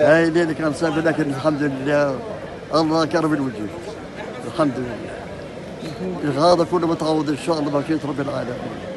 هاي الليلة كان صعب لكن الحمد لله الله كرم الوجود. الحمد لله. هذا كله متعوض إن شاء الله بقية رب العالمين.